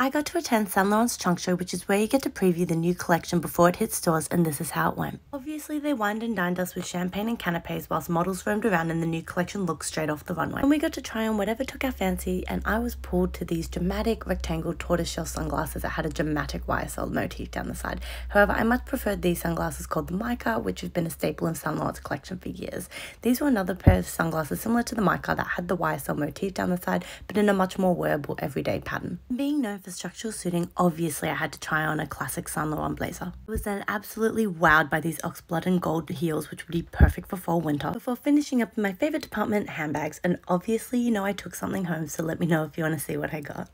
I got to attend Saint Laurent's Trunk Show, which is where you get to preview the new collection before it hits stores, and this is how it went. Obviously, they wined and dined us with champagne and canapes whilst models roamed around and the new collection looked straight off the runway. And we got to try on whatever took our fancy, and I was pulled to these dramatic rectangle tortoiseshell sunglasses that had a dramatic YSL motif down the side. However, I much preferred these sunglasses called the Mica, which have been a staple in Saint Laurent's collection for years. These were another pair of sunglasses similar to the Mica that had the YSL motif down the side, but in a much more wearable everyday pattern. Being known for structural suiting, obviously I had to try on a classic Saint Laurent blazer. I was then absolutely wowed by these oxblood and gold heels, which would be perfect for fall winter, before finishing up in my favorite department, handbags, and obviously you know I took something home, so let me know if you want to see what I got.